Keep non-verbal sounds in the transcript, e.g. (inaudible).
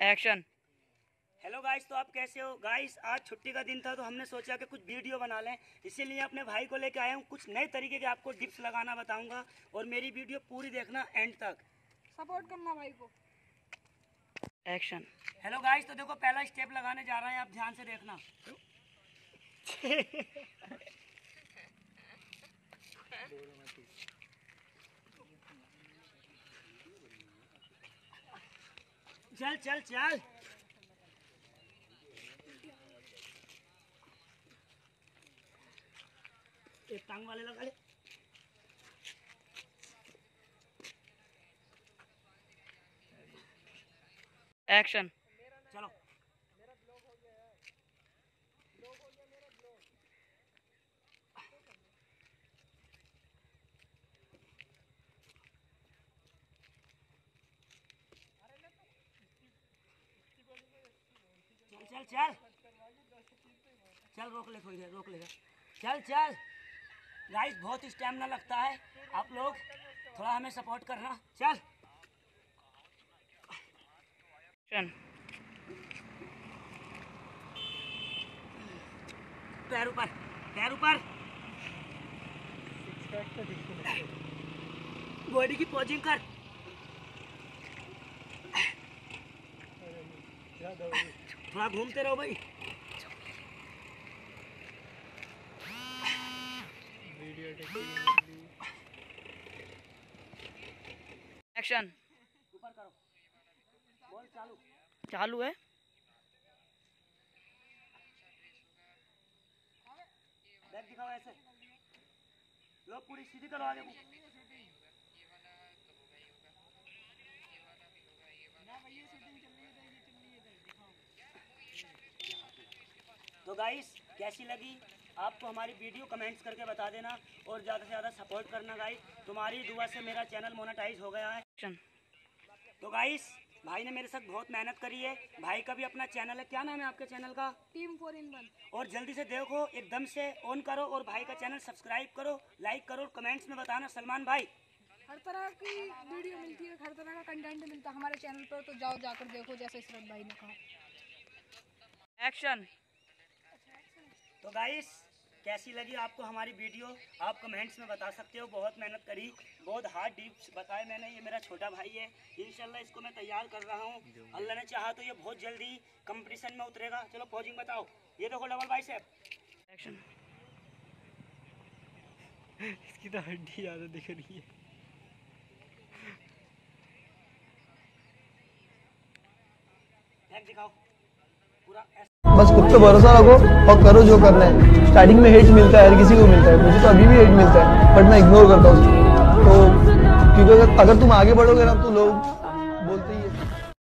Action hello guys तो आप कैसे हो? गाइस आज छुट्टी का दिन था तो हमने सोचा कि कुछ वीडियो बना लें। इसीलिए अपने भाई को लेके आया हूँ। कुछ नए तरीके के आपको डिप्स लगाना बताऊँगा और मेरी वीडियो पूरी देखना एंड तक। सपोर्ट करना भाई को। एक्शन हेलो गाइस तो देखो पहला स्टेप लगाने जा रहे हैं आप ध्यान से देखना। (laughs) (laughs) चल चल चल। एक टांग वाले लगा ले एक्शन चल चल। चल रोक ले थोड़ी देर रोक लेगा चल चल। गाइस बहुत स्टैमिना लगता है। आप लोग थोड़ा हमें सपोर्ट करना। चल। पैर ऊपर पैर ऊपर। बॉडी की पोजिंग कर। थोड़ा घूमते रहो भाई। एक्शन ऊपर करो बॉल चालू चालू है। बैक दिखाओ ऐसे। लो पूरी सीधी करो आगे। को। तो गाइस कैसी लगी? आपको हमारी वीडियो कमेंट्स करके बता देना और ज़्यादा से ज़्यादा सपोर्ट करना गाइस तुम्हारी दुआ से मेरा चैनल मोनेटाइज हो गया है। तो गाइस भाई ने मेरे साथ बहुत मेहनत करी है। भाई का भी अपना चैनल है। क्या नाम है आपके चैनल का? टीम फोर इन वन और जल्दी से देखो एकदम से ऑन करो और भाई का चैनल सब्सक्राइब करो लाइक करो और कमेंट्स में बताना सलमान भाई। हर तरह की वीडियो मिलती है हर तरह का कंटेंट मिलता है हमारे चैनल पर तो जाओ जाकर देखो जैसे इसरत भाई ने कहा। एक्शन तो गाइस कैसी लगी आपको हमारी वीडियो आप कमेंट्स में बता सकते हो। बहुत मेहनत करी बहुत हार्ड डिप्स बताए मैंने। ये मेरा छोटा भाई है। इंशाल्लाह इसको मैं तैयार कर रहा हूँ। अल्लाह ने चाहा तो ये बहुत जल्दी कंपटीशन में उतरेगा। चलो पोजिंग बताओ। ये देखो डबल बाई एक्शन इसकी तो हड्डी ज़्यादा दिख रही है। दिखाओ। पूरा खुद पे भरोसा रखो और करो जो करना है। स्टार्टिंग में हेट मिलता है, हर किसी को मिलता है। मुझे तो अभी भी हेट मिलता है बट मैं इग्नोर करता हूँ तो क्योंकि अगर तुम आगे बढ़ोगे ना तो लोग